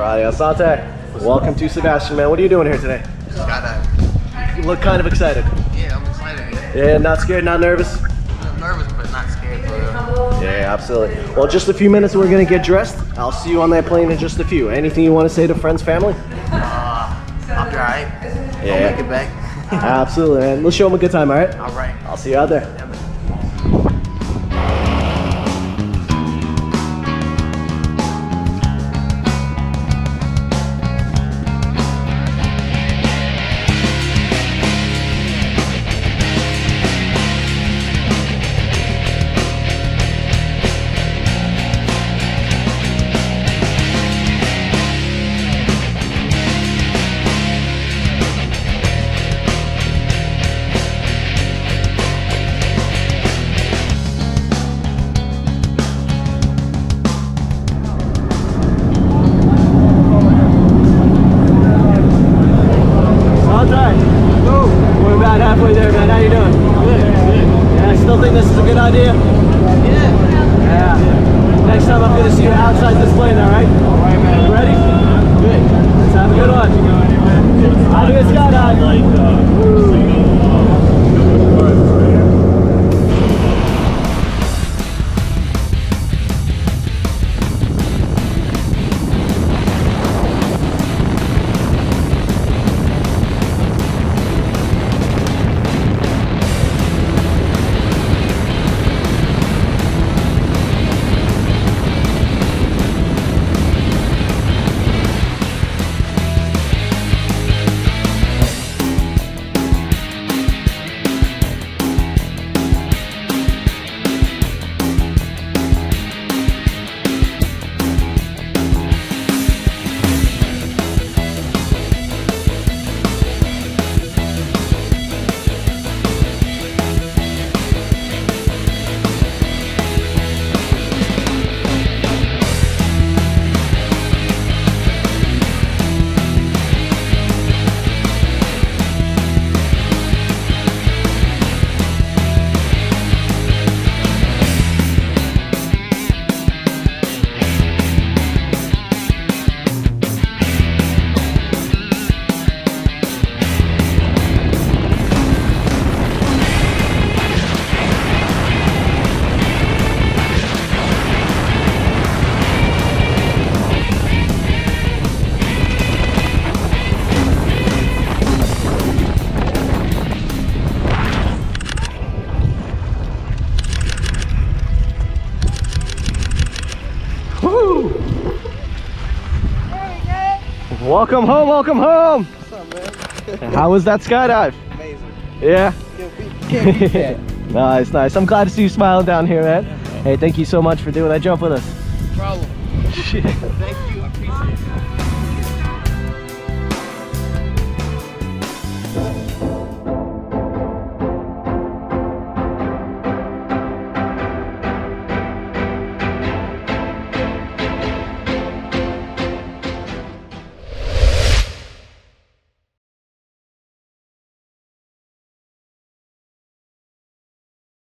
Alrighty, Asaunte. Welcome to Sebastian, man. What are you doing here today? Skydive. You look kind of excited. Yeah, I'm excited. Yeah, not scared, not nervous? I'm nervous, but not scared, bro. Yeah, absolutely. Well, just a few minutes, we're gonna get dressed. I'll see you on that plane in just a few. Anything you want to say to friends, family? Uh, I'll be alright. Yeah. I'll make it back. Absolutely, man. Let's show them a good time, all right? alright. I'll see you out there. Idea? Yeah. Yeah. Next time I'm gonna see you outside this plane, all right? All right, man. Welcome home, welcome home. What's up, man? How was that skydive? Amazing. Yeah. Can't beat, can't beat that. nice, nice. I'm glad to see you smiling down here, man. Hey, thank you so much for doing that jump with us. No Problem. Thank you. I appreciate it.